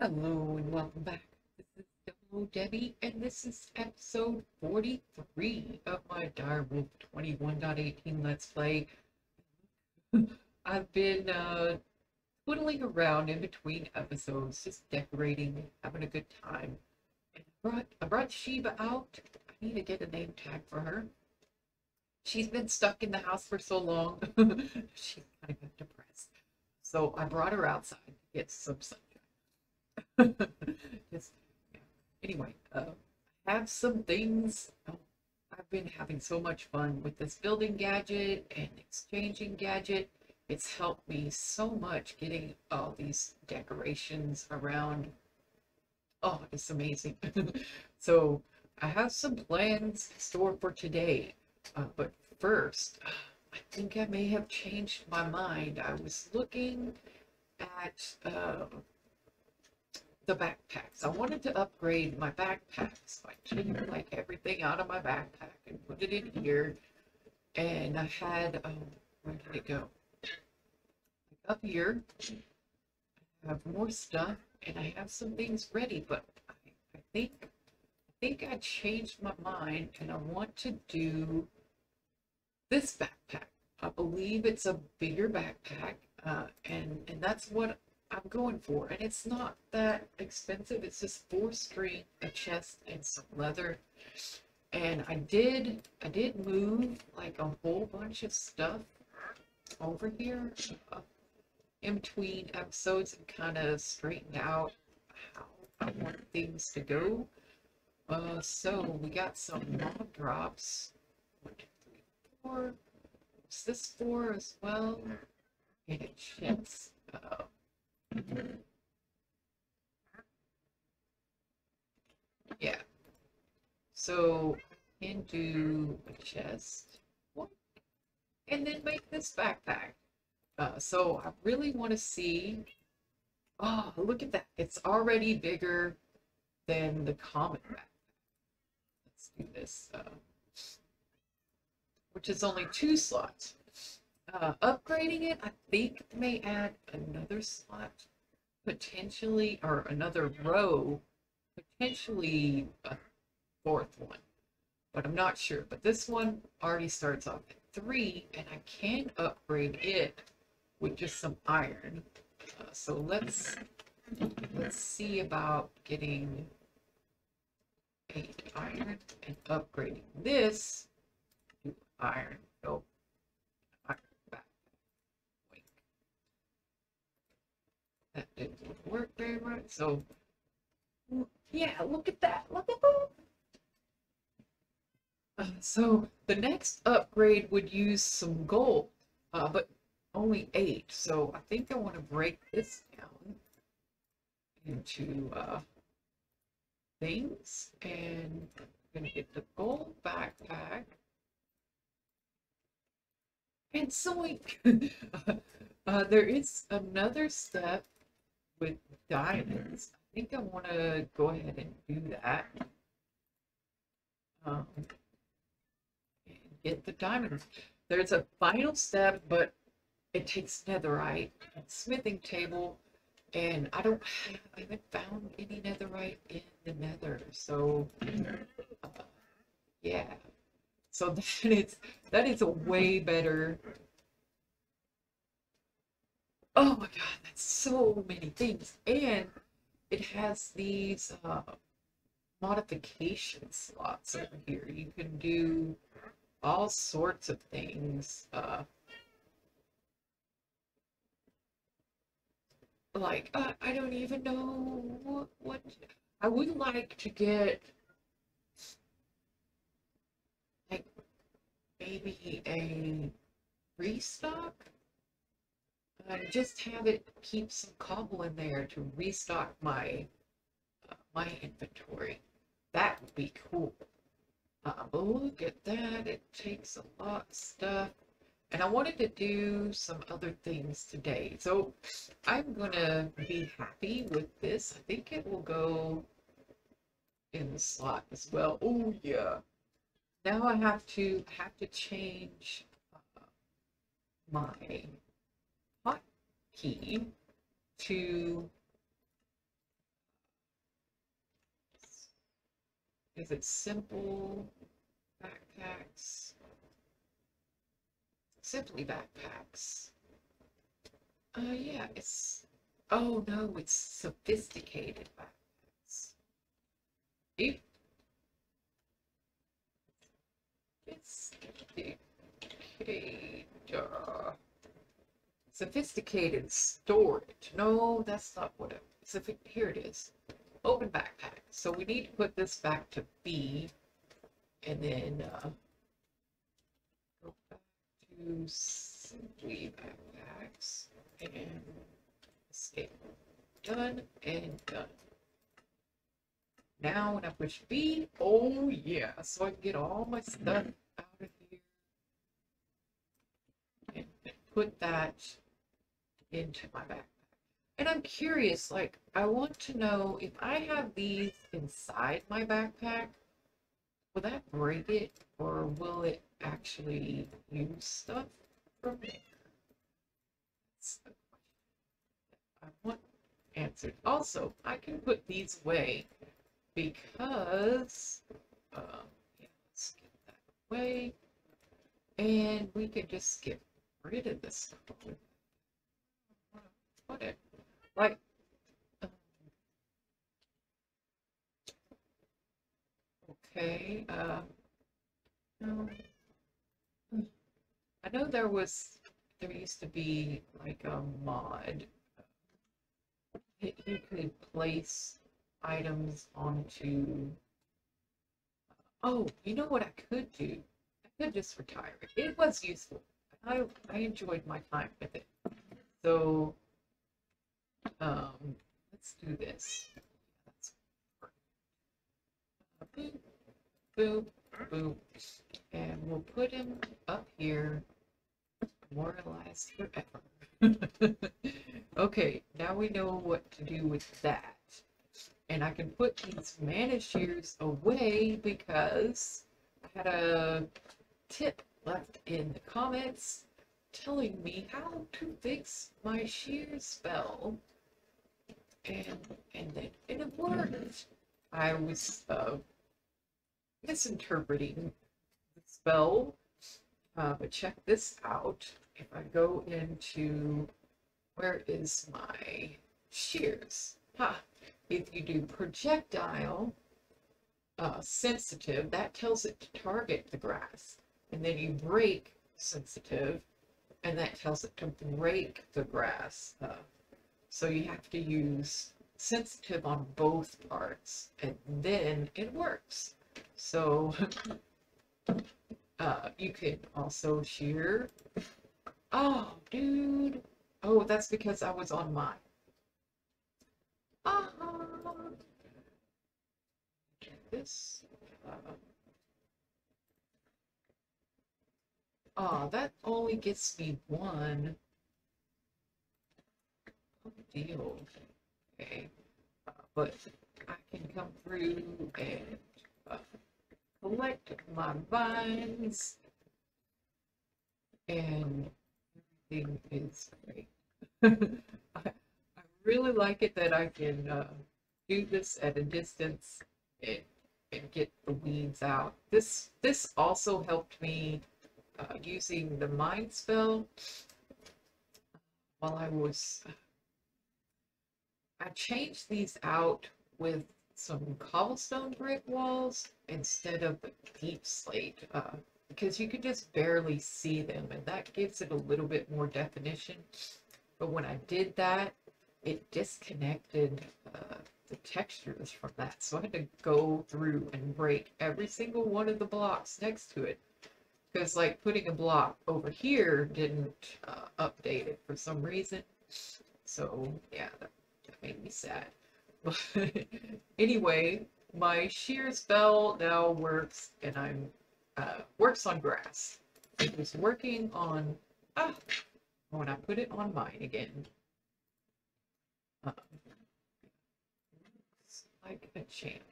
Hello and welcome back. This is Double Debbie, and this is episode 43 of my Direwolf20 1.18 Let's Play. I've been uh, twiddling around in between episodes, just decorating, having a good time. And I brought, I brought Sheba out. I need to get a name tag for her. She's been stuck in the house for so long, she kind of depressed. So I brought her outside to get some sunshine. Yeah. Anyway, uh, have some things. Oh, I've been having so much fun with this building gadget and exchanging gadget. It's helped me so much getting all these decorations around. Oh, it's amazing. so I have some plans in store for today. Uh, but first, I think I may have changed my mind. I was looking at uh, the backpacks. I wanted to upgrade my backpacks by taking like everything out of my backpack and put it in here. And I had, um, where did it go? Up here, I have more stuff and I have some things ready, but I, I think, I think I changed my mind and I want to do this backpack. I believe it's a bigger backpack, uh, and and that's what I'm going for. And it's not that expensive. It's just four string, a chest, and some leather. And I did, I did move like a whole bunch of stuff over here uh, in between episodes and kind of straightened out how I want things to go. Uh, so we got some mob drops. One, two, three, four. Is this four as well? And. Uh, yeah. So into a chest. And then make this backpack. Uh, so I really want to see. Oh, look at that. It's already bigger than the common backpack. Let's do this. Uh, which is only two slots. Uh, upgrading it, I think may add another slot, potentially, or another row, potentially a fourth one, but I'm not sure. But this one already starts off at three, and I can upgrade it with just some iron. Uh, so let's let's see about getting eight iron and upgrading this to iron. That didn't work very right. So, yeah, look at that. Look at that. Uh, so the next upgrade would use some gold, uh, but only eight. So I think I want to break this down into uh, things, and I'm gonna get the gold backpack. And zoink! uh, there is another step with diamonds. I think I want to go ahead and do that. Um, get the diamonds. There's a final step, but it takes netherite and smithing table, and I don't I haven't found any netherite in the nether, so uh, yeah. So that is that is a way better Oh my god, that's so many things. And it has these uh, modification slots over here. You can do all sorts of things. Uh, like, uh, I don't even know what, what I would like to get like maybe a restock and just have it keep some cobble in there to restock my uh, my inventory. That would be cool. Uh, but look at that, it takes a lot of stuff. And I wanted to do some other things today. So I'm gonna be happy with this. I think it will go in the slot as well. Oh yeah. Now I have to have to change uh, my key to is it simple backpacks? Simply backpacks. Uh yeah it's oh no it's sophisticated backpacks. It, it's okay sophisticated storage. No, that's not what it, sophi- here it is. Open backpack. So we need to put this back to B and then, uh, go back to simply backpacks and escape. Done and done. Now when I push B, oh yeah, so I can get all my stuff out of here and put that into my backpack. And I'm curious, like, I want to know if I have these inside my backpack, will that break it or will it actually use stuff from there? That's the question I want answered. Also, I can put these away because, um, yeah, let's get that away. And we can just get rid of this Whatever. Like, um, okay, uh, no. I know there was, there used to be like a mod that you could place items onto. Oh, you know what I could do? I could just retire it. It was useful. I I enjoyed my time with it. So, um, let's do this. Boop, boop, boop, and we'll put him up here. More forever. okay, now we know what to do with that. And I can put these mana shears away because I had a tip left in the comments telling me how to fix my shear spell. And and then and it worked. I was uh, misinterpreting the spell. Uh, but check this out. If I go into where is my shears? Ha! If you do projectile uh, sensitive, that tells it to target the grass. And then you break sensitive, and that tells it to break the grass. Uh, so you have to use sensitive on both parts, and then it works. So uh, you can also shear. Oh, dude. Oh, that's because I was on mine. Ah. Get this. Uh, oh, that only gets me one. Oh, deal. Okay. Uh, but I can come through and uh, collect my vines and everything is great. I, I really like it that I can uh, do this at a distance and, and get the weeds out. This this also helped me uh, using the mind spell while I was. I changed these out with some cobblestone brick walls instead of deep slate uh, because you could just barely see them and that gives it a little bit more definition. But when I did that it disconnected uh, the textures from that. So I had to go through and break every single one of the blocks next to it because like putting a block over here didn't uh, update it for some reason. So yeah that made me sad but anyway, my shear spell now works, and I'm uh, works on grass. It was working on ah when I put it on mine again. Uh, like a champ.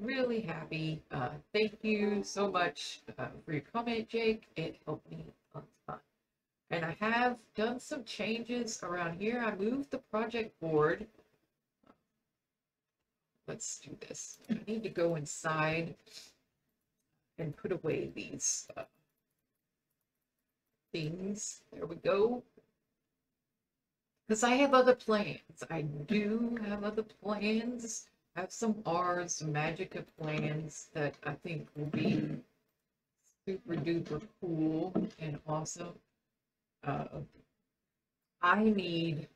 Really happy. Uh, thank you so much uh, for your comment, Jake. It helped me a ton. And I have done some changes around here. I moved the project board let's do this. I need to go inside and put away these uh, things. There we go. Because I have other plans. I do have other plans. I have some R's, some Magica plans that I think will be super duper cool and awesome. Uh, I need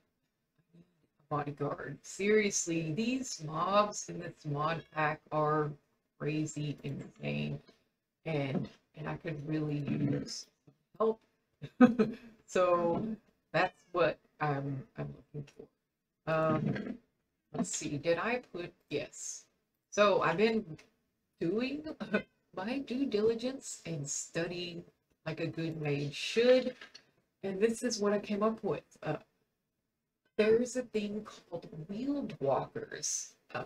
a bodyguard. Seriously, these mobs in this mod pack are crazy insane. And and I could really use help. so that's what I'm I'm looking for. Um let's see, did I put yes. So I've been doing my due diligence and studying like a good maid should. And this is what I came up with. Uh, there's a thing called Weald Walkers. Um,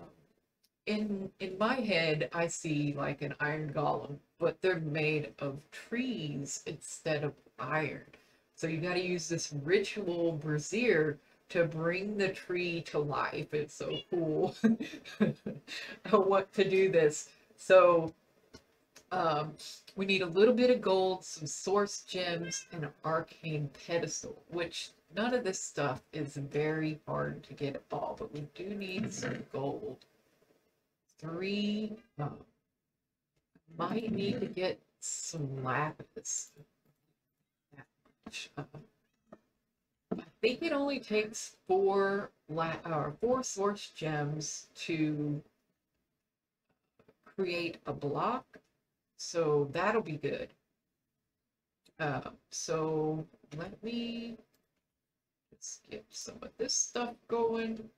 in in my head, I see like an iron golem, but they're made of trees instead of iron. So you got to use this ritual brazier to bring the tree to life. It's so cool. I want to do this. So um, we need a little bit of gold, some source gems, and an arcane pedestal, which none of this stuff is very hard to get at all, but we do need some gold. Three, um, might need to get some lapis. I think it only takes four la or four source gems to create a block so that'll be good. Uh, so let me let's get some of this stuff going.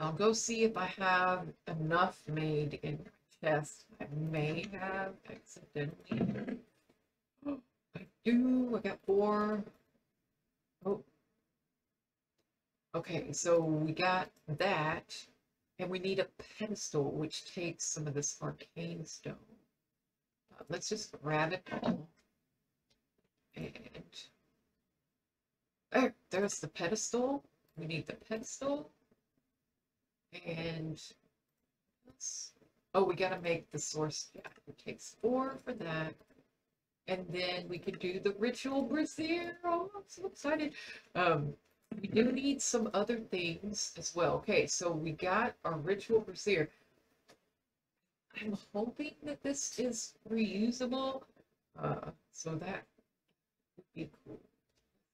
I'll go see if I have enough made in my chest. I may have accidentally. I do. I got four. Oh. Okay, so we got that. And we need a pedestal, which takes some of this arcane stone. Let's just grab it all. And there, there's the pedestal. We need the pedestal. And let's, oh, we got to make the source. Yeah, it takes four for that. And then we could do the ritual brazier. Oh, I'm so excited. Um, we do need some other things as well. Okay, so we got our ritual brazier. I'm hoping that this is reusable. Uh, so that would be cool.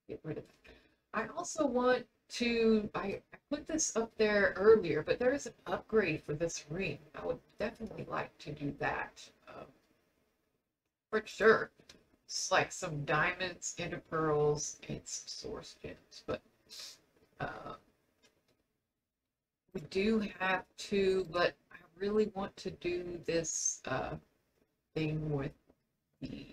Get rid of that. I also want to, I, put this up there earlier, but there is an upgrade for this ring. I would definitely like to do that. Um, for sure. It's like some diamonds, ender pearls, and some source gems. But uh, we do have to, but really want to do this uh, thing with the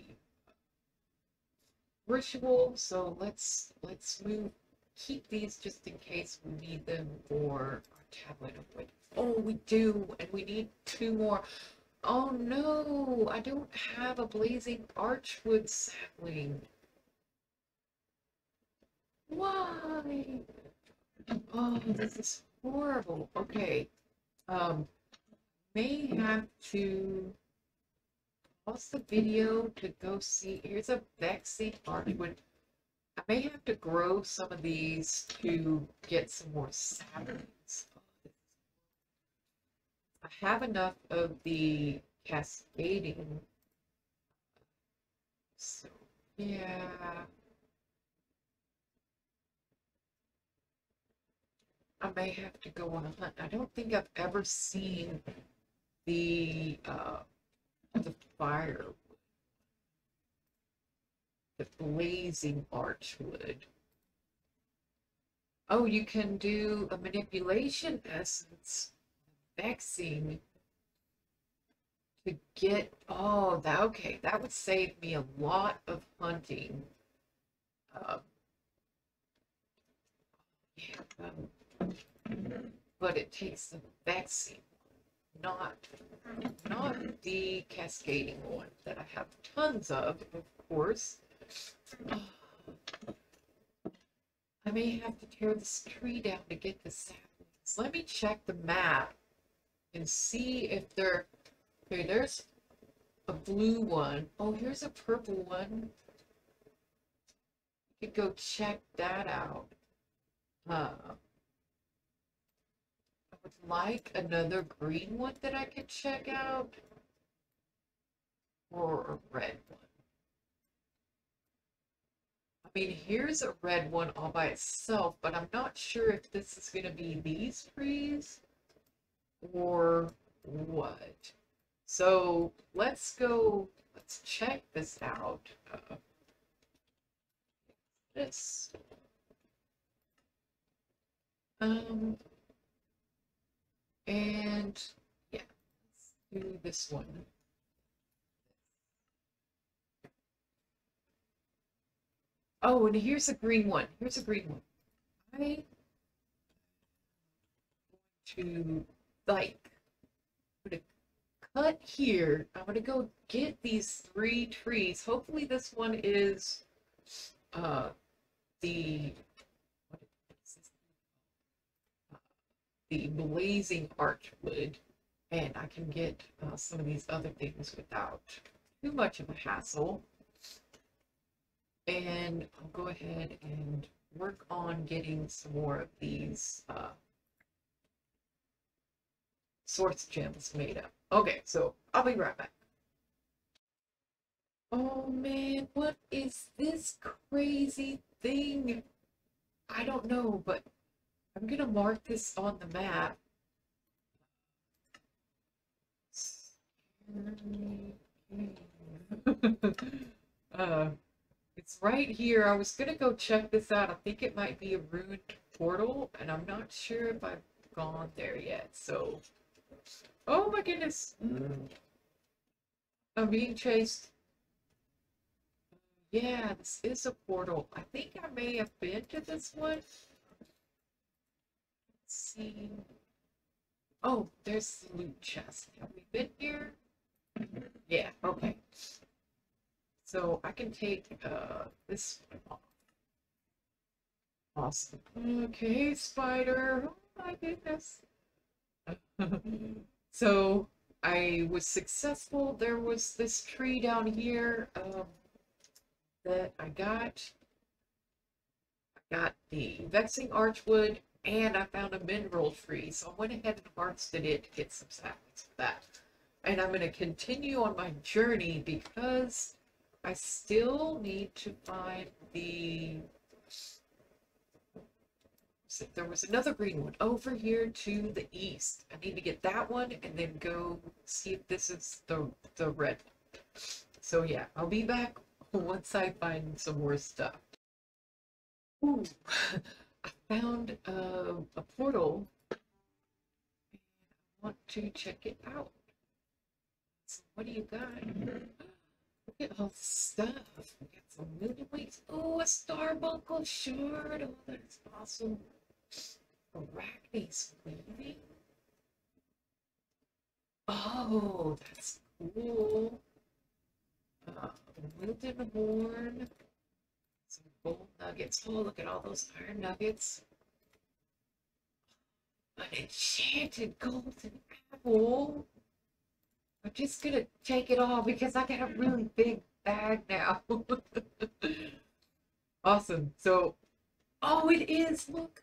ritual. So let's let's move. Keep these just in case we need them for our tablet of. Oh, we do, and we need two more. Oh no, I don't have a blazing archwood sapling. Why? Oh, this is horrible. Okay. Um, may have to pause the video to go see. Here's a vexing archwood. I may have to grow some of these to get some more saplings. I have enough of the cascading. So, yeah. I may have to go on a hunt. I don't think I've ever seen the uh, the fire, the blazing archwood. Oh, you can do a manipulation essence, vexing to get. Oh, that okay. That would save me a lot of hunting. Uh, yeah. Um, but it takes the vexing, not not the cascading one that I have tons of, of course. I may have to tear this tree down to get the saplings. Let me check the map and see if there, okay, there's a blue one. Oh, here's a purple one. You could go check that out. Uh, like another green one that I could check out. Or a red one. I mean, here's a red one all by itself, but I'm not sure if this is going to be these trees or what. So let's go, let's check this out. Uh, this. Um, and yeah, let's do this one. Oh, and here's a green one. Here's a green one. I to like I'm gonna cut here. I'm gonna go get these three trees. Hopefully this one is uh the what is this? Uh, the blazing archwood and I can get uh, some of these other things without too much of a hassle. And I'll go ahead and work on getting some more of these uh, source gems made up. Okay, so I'll be right back. Oh man, what is this crazy thing? I don't know, but I'm gonna mark this on the map. uh, it's right here. I was gonna go check this out. I think it might be a ruined portal, and I'm not sure if I've gone there yet. So, oh my goodness, I'm being chased. Yeah, this is a portal. I think I may have been to this one. See. Oh, there's the loot chest. Have we been here? Yeah, okay. So I can take uh, this off. Awesome. Okay, spider. Oh my goodness. so I was successful. There was this tree down here um, that I got. I got the vexing archwood and I found a mineral tree. So I went ahead and harvested it to get some saplings for that. And I'm going to continue on my journey because I still need to find the. There was another green one over here to the east. I need to get that one and then go see if this is the the red one. So yeah, I'll be back once I find some more stuff. I found uh, a portal. I want to check it out. So what do you got? Look at all the stuff. We got some million weights. Oh, a Starbuncle shard. Oh, that's awesome. Arachne's weaving. Oh, that's cool. Uh, Wilden horn. Gold nuggets. Oh, look at all those iron nuggets. An enchanted golden apple. I'm just gonna take it all because I got a really big bag now. awesome. So, oh, it is. Look,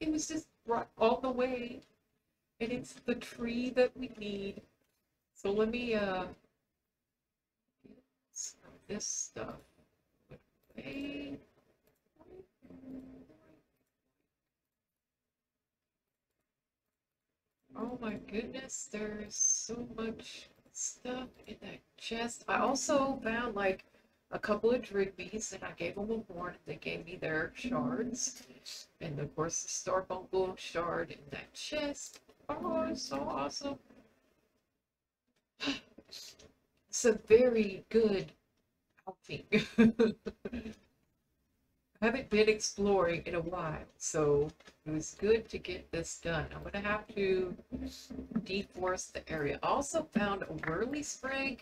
it was just brought all the way, and it's the tree that we need. So let me uh, this stuff Oh my goodness, there's so much stuff in that chest. I also found like a couple of Drygmys and I gave them a horn. They gave me their shards. And of course the Starbuncle shard in that chest. Oh, it's so awesome. It's a very good outing. I haven't been exploring in a while, so it was good to get this done. I'm gonna have to deforest the area. I Also found a Whirlisprig.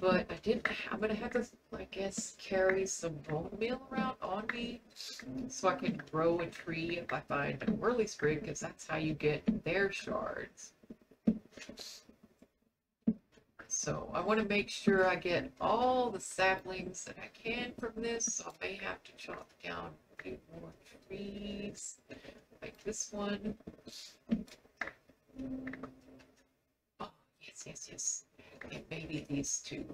but I didn't. I'm gonna have to, I guess, carry some bone meal around on me so I can grow a tree if I find a Whirlisprig, because that's how you get their shards. So I want to make sure I get all the saplings that I can from this. So I may have to chop down a few more trees, like this one. Oh, yes, yes, yes. And maybe these two.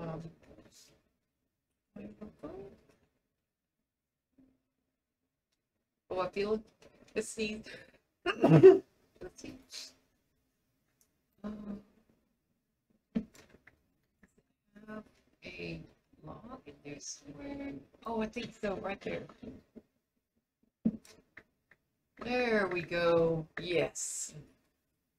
Um, oh, I feel a sneeze. Let's see. Um, have a log in there somewhere. Oh, I think so, right there. There we go. Yes.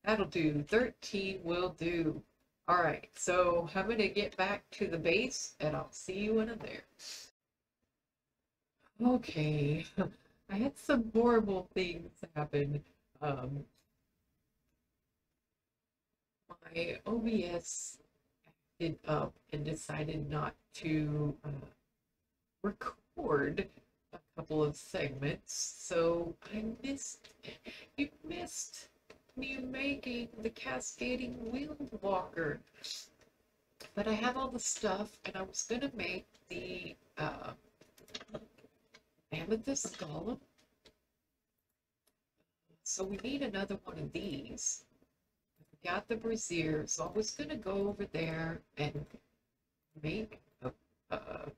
That'll do. 13 will do. All right, so I'm going to get back to the base and I'll see you when I'm there. Okay, I had some horrible things happen. Um, my OBS acted up and decided not to uh, record a couple of segments, so I missed, you missed me making the cascading Weald Walker. But I have all the stuff, and I was gonna make the uh, amethyst golem. So we need another one of these. We got the brazier, so I was gonna go over there and make a, a, a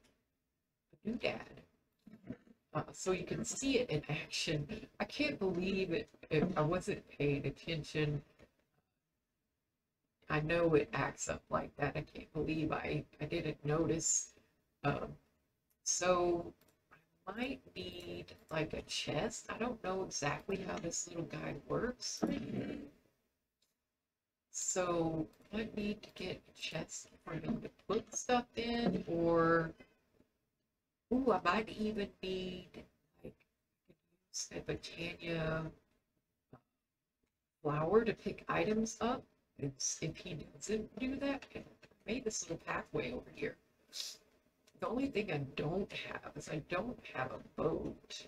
doodad. Uh, so you can see it in action. I can't believe it. I wasn't paying attention. I know it acts up like that. I can't believe I, I didn't notice. Um, so might need like a chest. I don't know exactly how this little guy works. So I need to get a chest for him to put stuff in or Ooh, I might even need like a Botania flower to pick items up. It's, if he doesn't do that, I made this little pathway over here. The only thing I don't have is I don't have a boat.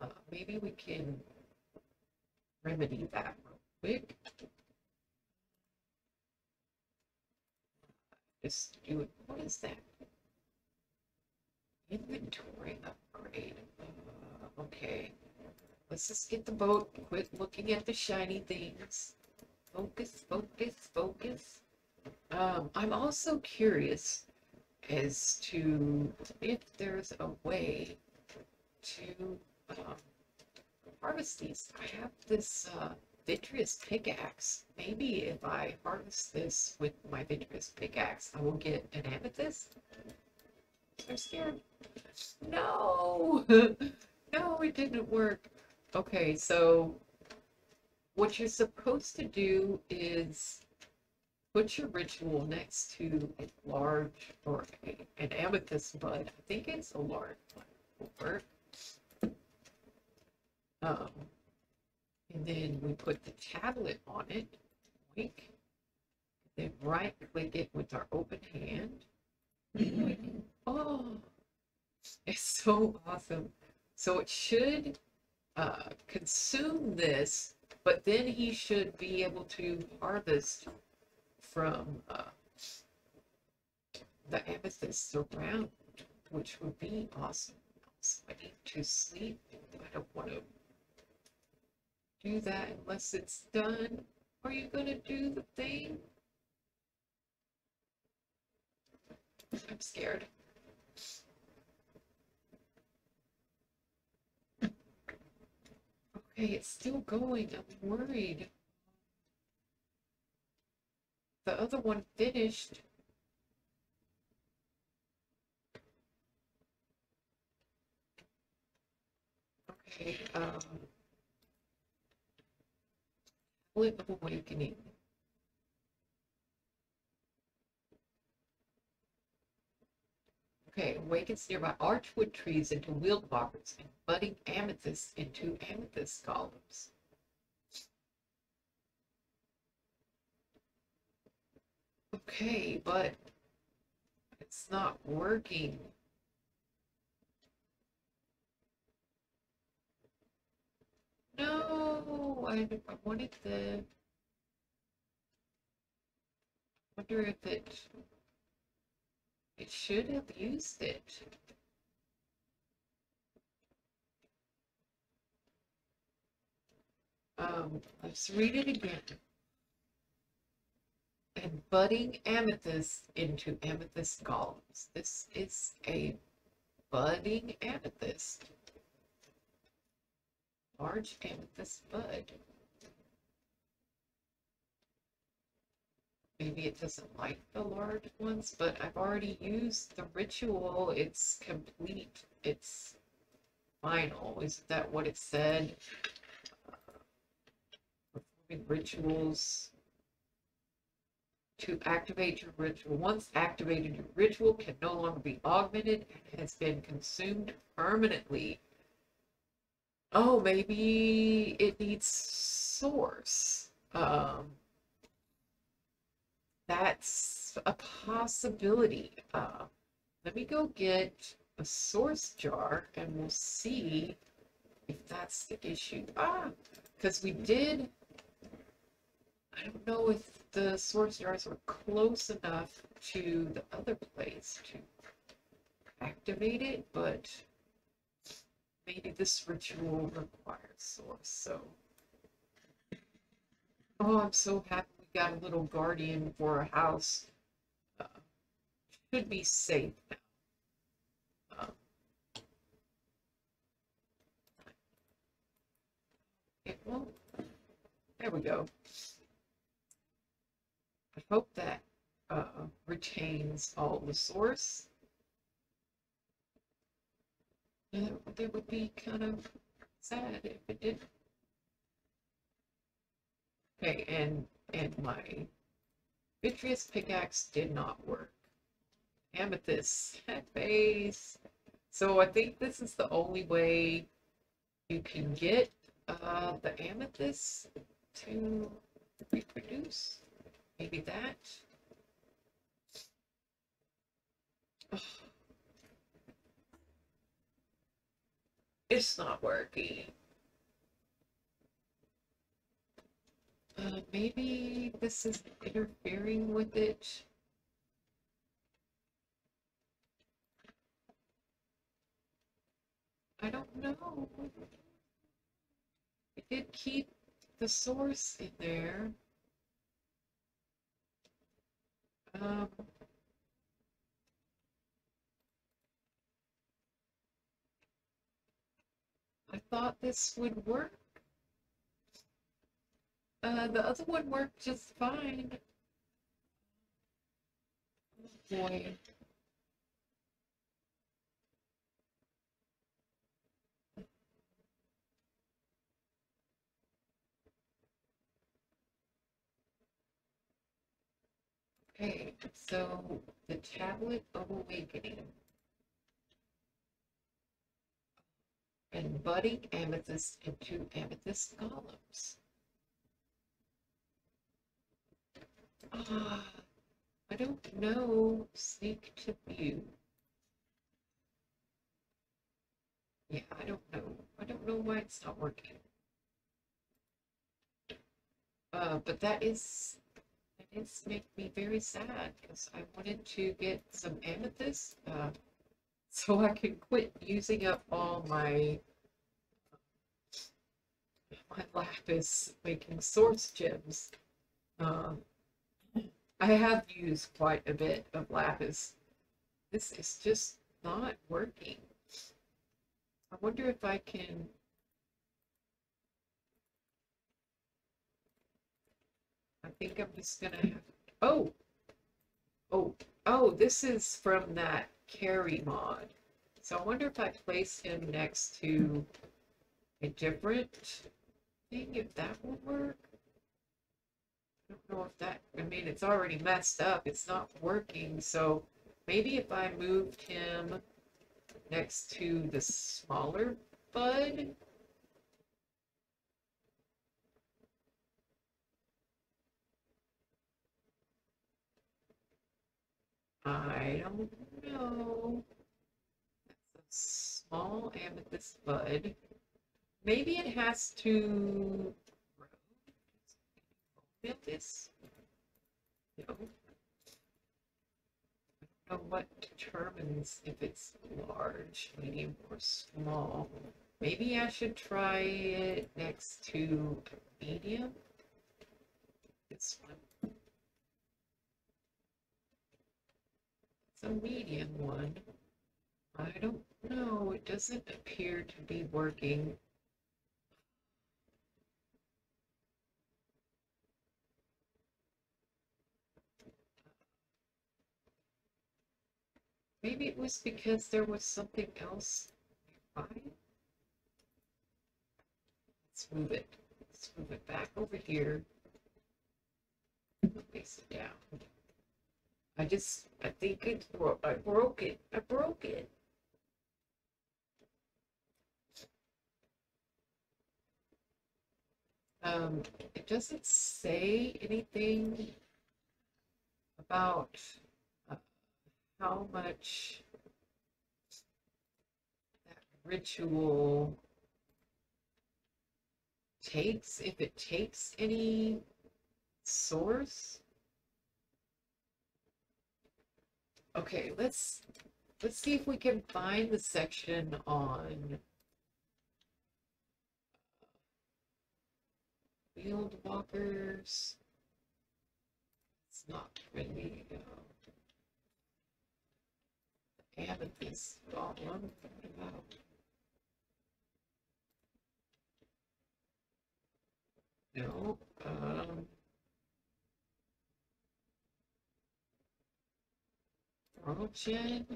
Uh, maybe we can remedy that real quick. Just do it. What is that? Inventory upgrade. Uh, okay. Let's just get the boat. Quit looking at the shiny things. Focus, focus, focus. Um, I'm also curious as to if there's a way to um, harvest these. I have this uh, vitreous pickaxe. Maybe if I harvest this with my vitreous pickaxe, I will get an amethyst. I'm scared. No! no, it didn't work. Okay, so what you're supposed to do is put your ritual next to a large or a, an amethyst bud. I think it's a large one. Um, and then we put the tablet on it. Wink. Then right click it with our open hand. Oh, it's so awesome. So it should uh, consume this, but then he should be able to harvest from uh, the amethysts around, which would be awesome. So I need to sleep. I don't want to do that unless it's done. Are you going to do the thing? I'm scared. Okay, it's still going. I'm worried. The other one finished. Okay, um, Tablet of Awakening. Okay, awakens nearby archwood trees into Weald Walkers and budding amethysts into amethyst columns. Okay, but it's not working. No, I, I wanted the. Wonder if it. It should have used it. Um, let's read it again. And budding amethyst into amethyst columns. This is a budding amethyst. Large amethyst bud. Maybe it doesn't like the large ones, but I've already used the ritual. It's complete. It's final. Isn't that what it said? Performing rituals to activate your ritual. Once activated, your ritual can no longer be augmented and has been consumed permanently. Oh, maybe it needs source. Um, that's a possibility. Uh, let me go get a source jar and we'll see if that's the issue. Ah, because we did. I don't know if the source jars were close enough to the other place to activate it, but maybe this ritual requires source, so. Oh, I'm so happy we got a little guardian for our house. Uh, should be safe now. Um, it won't. There we go. I hope that uh, retains all the source. Yeah, that would be kind of sad if it didn't. Okay, and and my vitreous pickaxe did not work. Amethyst base. So I think this is the only way you can get uh, the amethyst to reproduce. Maybe that. Oh. It's not working. Uh, maybe this is interfering with it. I don't know. It did keep the source in there. I thought this would work. Uh, the other one worked just fine. Oh boy. Okay, so the Tablet of Awakening. And budding amethyst into amethyst columns. Ah, I don't know. Sneak to view. Yeah, I don't know. I don't know why it's not working. Uh, but that is it's make me very sad because I wanted to get some amethyst uh, so I can quit using up all my my lapis making source gems. Um, I have used quite a bit of lapis. This is just not working. I wonder if I can I think I'm just gonna have, oh, oh, oh, this is from that carry mod. So I wonder if I place him next to a different thing, if that will work. I don't know if that, I mean, it's already messed up. It's not working. So maybe if I moved him next to the smaller bud, I don't know. That's a small amethyst bud. Maybe it has to grow. Amethyst? No. I don't know what determines if it's large, medium, or small. Maybe I should try it next to medium. This one. A medium one. I don't know. It doesn't appear to be working. Maybe it was because there was something else nearby. Let's move it. Let's move it back over here. Face it down. I just, I think it broke. I broke it. I broke it. Um, it doesn't say anything about uh, how much that ritual takes, if it takes any source. Okay, let's let's see if we can find the section on Weald Walkers. It's not really uh, amethyst problem. What about no? Um, Mm.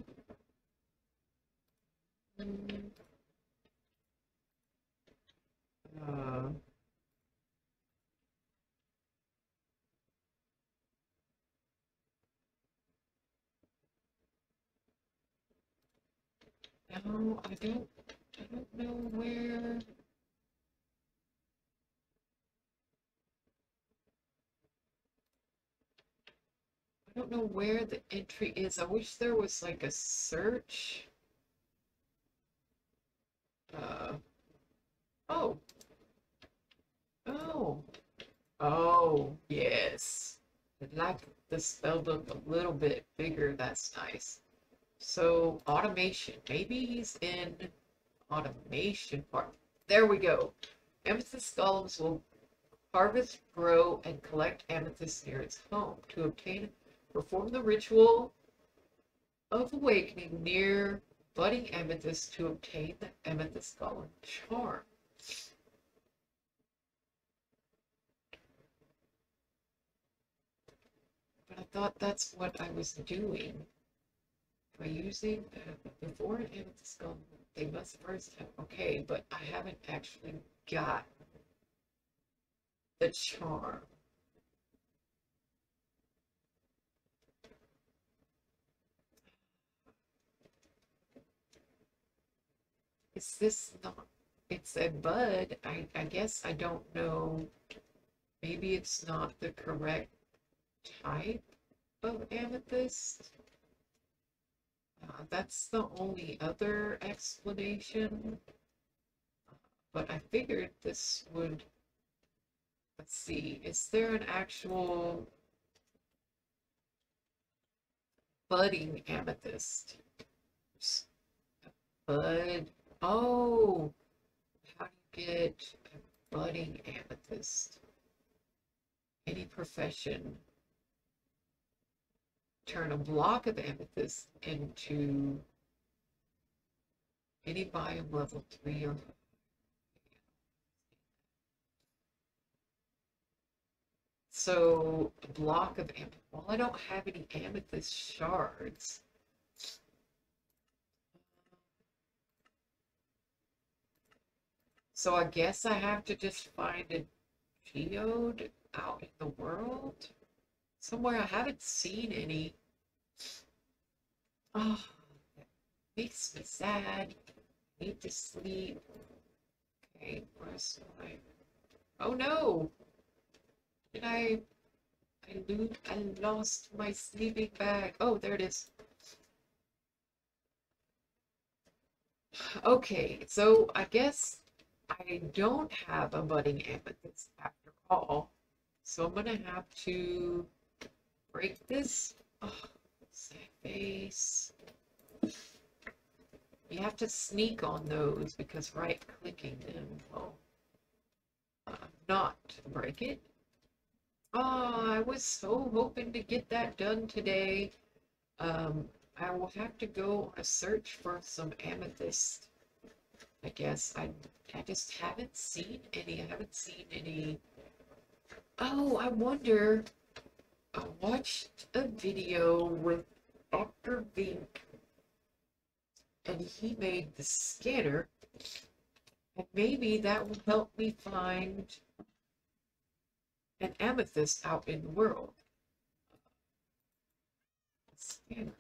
Uh, no, I don't. I don't know where. Don't know where the entry is. I wish there was like a search. Uh, oh. Oh. Oh, yes. I'd like the spell book a little bit bigger. That's nice. So, automation. Maybe he's in automation part. There we go. Amethyst golems will harvest, grow, and collect amethyst near its home. To obtain Perform the ritual of awakening near budding amethyst to obtain the amethyst golem charm. But I thought that's what I was doing. By using uh, before an amethyst golem, they must first have okay, but I haven't actually got the charm. Is this not? It's a bud. I, I guess I don't know. Maybe it's not the correct type of amethyst. Uh, that's the only other explanation. But I figured this would. Let's see. Is there an actual budding amethyst? Bud Oh, how do you get a budding amethyst? Any profession. Turn a block of amethyst into any biome level three or So a block of amethyst. Well, I don't have any amethyst shards. So I guess I have to just find a geode out in the world. Somewhere I haven't seen any. Oh, that makes me sad. I need to sleep. Okay, where's my... Oh no! Did I... I. I lost my sleeping bag. Oh, there it is. Okay, so I guess I don't have a budding amethyst after all. So I'm gonna have to break this. Oh, sad face. You have to sneak on those because right clicking them will uh, not break it. Oh, I was so hoping to get that done today. Um, I will have to go a search for some amethyst. I guess I I just haven't seen any. I haven't seen any. Oh, I wonder. I watched a video with Dr. Vink, and he made the scanner, and maybe that will help me find an amethyst out in the world. A Scanner.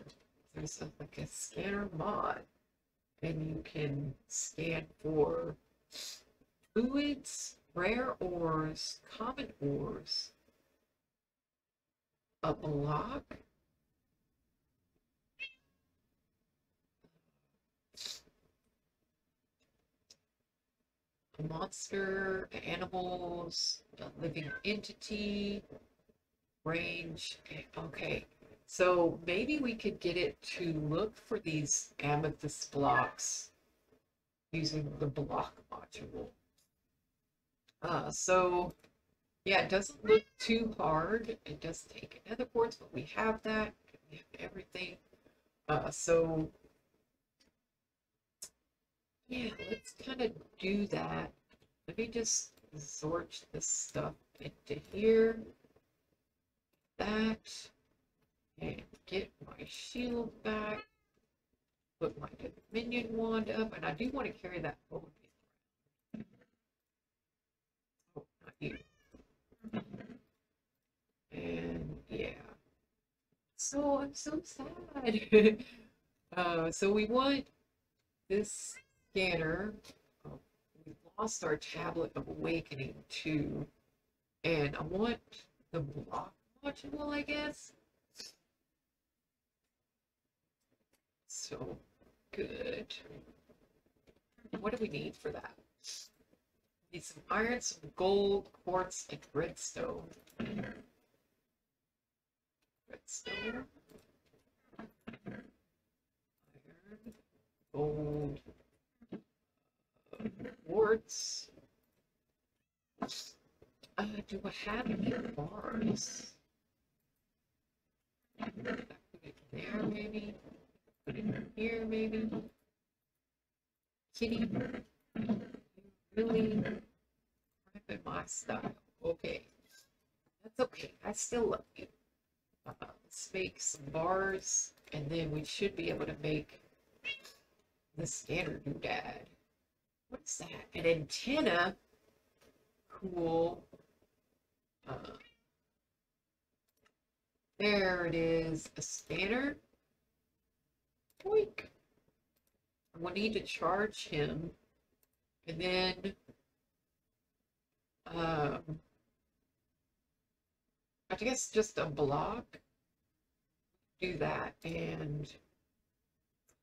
There's a, like a scanner mod, and you can scan for fluids, rare ores, common ores, a block. A monster, animals, a living entity, range. Okay, so maybe we could get it to look for these amethyst blocks using the block module. Uh, so yeah, it doesn't look too hard. It does take another quartz, but we have that. We have everything. Uh, so yeah, let's kind of do that. Let me just sort this stuff into here. That. And get my shield back. Put my Dominion wand up. And I do want to carry that forward. Oh, not you. And yeah. So I'm so sad. uh, so we want this scanner. Oh, we lost our tablet of awakening too. And I want the block module, I guess. So good. What do we need for that? Need some iron, some gold, quartz, and redstone. Redstone. Iron, gold, quartz. Uh, do I have any bars? There, maybe. Here, maybe. Kitty, really ripping my style. Okay, that's okay. I still love you. Uh, let's make some bars, and then we should be able to make the standard doodad. What's that? An antenna? Cool. Uh, there it is. A scanner. Boink. We'll need to charge him. And then um, I guess just a block. Do that and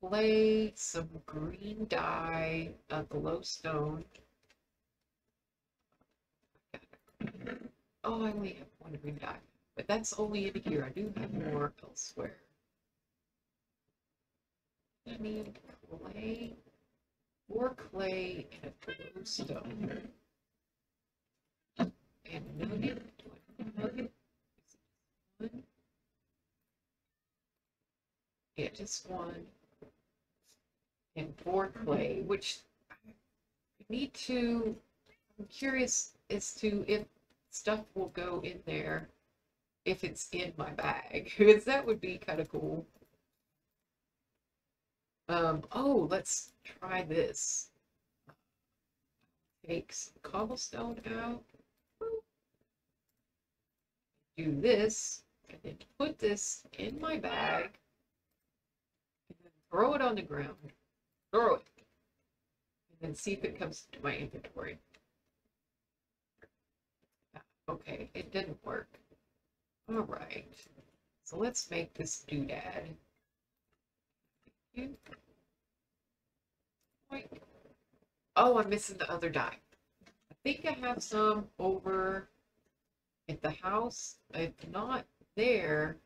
play some green dye, a glowstone. Oh, I only have one green dye, but that's only in here. I do have more elsewhere. I need clay, more clay, and a glowstone. And nugget. Do I have a nugget? Is it one? Yeah, just one. And four clay, which I need to. I'm curious as to if stuff will go in there if it's in my bag, because that would be kind of cool. Um, oh, let's try this. Take some cobblestone out. Do this, and then put this in my bag, and then throw it on the ground. Throw it. And then see if it comes to my inventory. Okay, it didn't work. All right. So let's make this doodad. Oh, I'm missing the other die. I think I have some over at the house. If not there,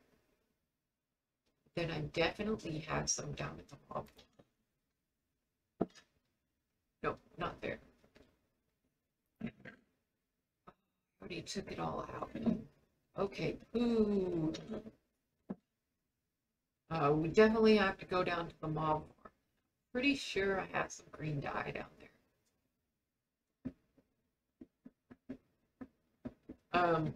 then I definitely have some down at the hub. Nope, not there. Already took it all out. Okay, poo. Uh, we definitely have to go down to the mob farm. Pretty sure I have some green dye down there. Um,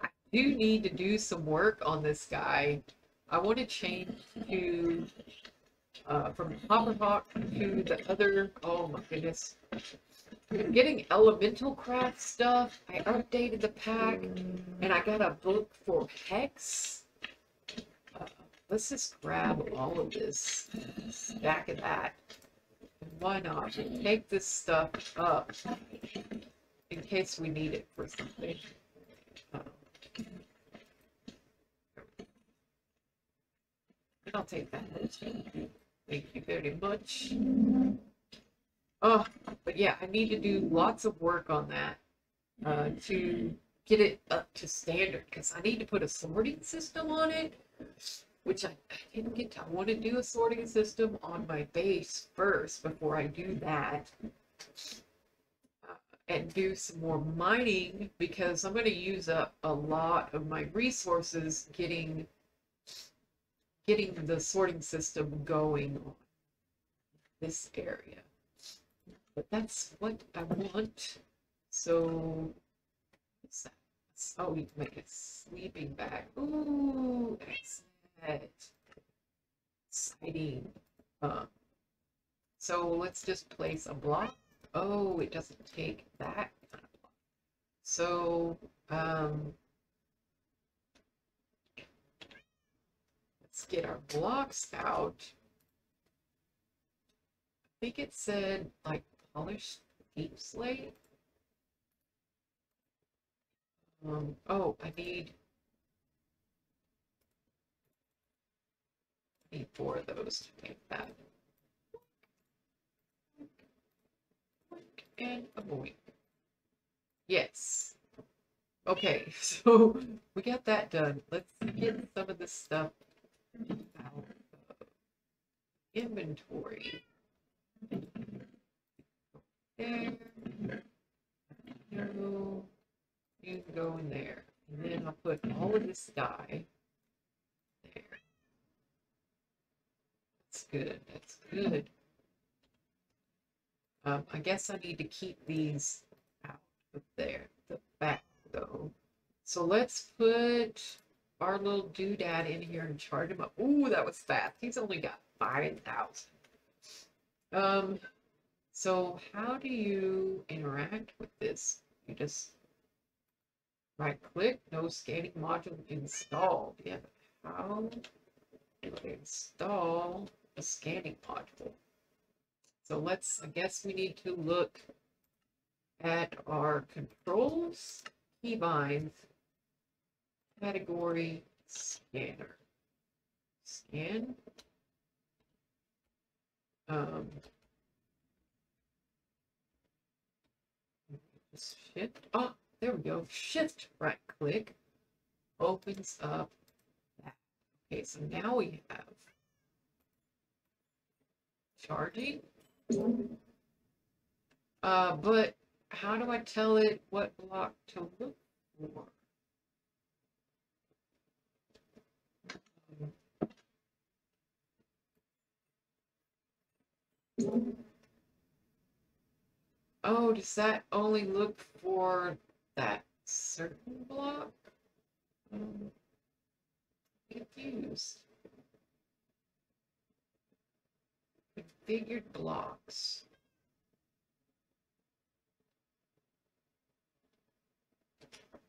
I do need to do some work on this guy. I want to change to uh, from Hopperhock to the other. Oh my goodness. I'm getting elemental craft stuff. I updated the pack and I got a book for Hex. Let's just grab all of this stack of that. And why not? Take this stuff up in case we need it for something. Uh, I'll take that. Thank you very much. Oh, but yeah, I need to do lots of work on that uh, to get it up to standard because I need to put a sorting system on it, which I, I didn't get to. I want to do a sorting system on my base first before I do that. Uh, and do some more mining because I'm going to use up a lot of my resources getting getting the sorting system going on this area. But that's what I want. So, what's that? Oh, we can make a sleeping bag. Ooh, excellent. Exciting. Um, so let's just place a block. Oh, it doesn't take that kind of block. So, um, let's get our blocks out. I think it said like polished deepslate. Um, oh, I need, need four of those to make that. And a. Yes. Okay, so we got that done. Let's get some of this stuff out of inventory. There. No. You can go in there. And then I'll put all of this dye there. That's good. That's good. Um, I guess I need to keep these out of there, the back though. So let's put our little doodad in here and charge him up. Ooh, that was fast. He's only got 5,000. Um, so how do you interact with this? You just right click, no scanning module installed. Yeah, how do I install a scanning module? So let's, I guess we need to look at our controls, keybinds, category, scanner. Scan. Um, shift, oh, there we go. Shift right click opens up that. Okay, so now we have charging. Uh, but how do I tell it what block to look for? Oh, does that only look for that certain block? Um, confused. Configured blocks.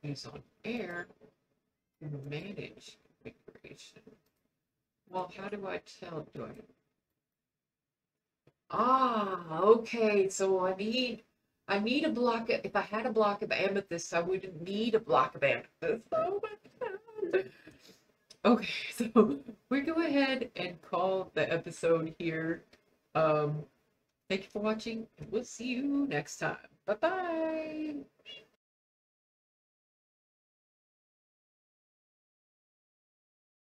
Use on air. Manage configuration. Well, how do I tell? Do I Ah, okay. So I need I need a block of, if I had a block of amethyst, I wouldn't need a block of amethyst. Oh my god. Okay, so we go ahead and call the episode here. Um, thank you for watching, and we'll see you next time. Bye bye.